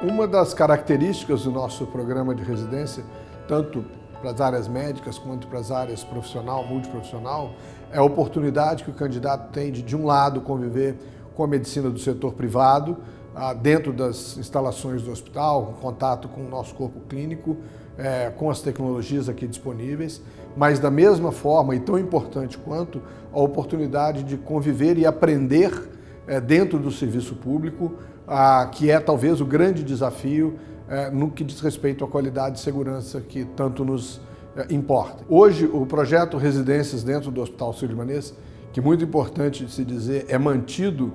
Uma das características do nosso programa de residência, tanto para as áreas médicas quanto para as áreas profissional, multiprofissional, é a oportunidade que o candidato tem de, de um lado, conviver com a medicina do setor privado, ah, dentro das instalações do hospital, em contato com o nosso corpo clínico, é, com as tecnologias aqui disponíveis, mas da mesma forma e tão importante quanto a oportunidade de conviver e aprender é, dentro do serviço público, ah, que é talvez o grande desafio é, no que diz respeito à qualidade e segurança que tanto nos é, importa. Hoje, o projeto Residências dentro do Hospital Sírio-Libanês, que muito importante se dizer, é mantido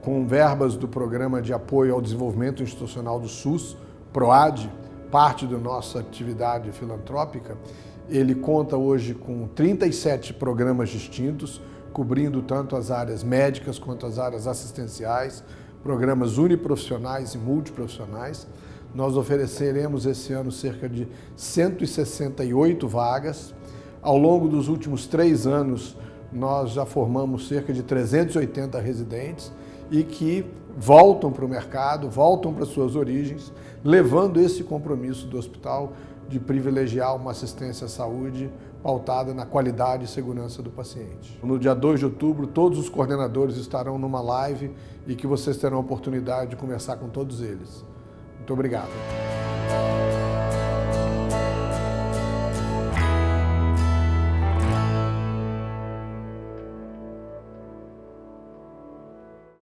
com verbas do Programa de Apoio ao Desenvolvimento Institucional do SUS, PROAD, parte da nossa atividade filantrópica, ele conta hoje com 37 programas distintos, cobrindo tanto as áreas médicas quanto as áreas assistenciais, programas uniprofissionais e multiprofissionais. Nós ofereceremos esse ano cerca de 168 vagas. Ao longo dos últimos três anos, nós já formamos cerca de 380 residentes e que voltam para o mercado, voltam para suas origens, levando esse compromisso do hospital de privilegiar uma assistência à saúde pautada na qualidade e segurança do paciente. No dia 2 de outubro, todos os coordenadores estarão numa live e que vocês terão a oportunidade de conversar com todos eles. Muito obrigado.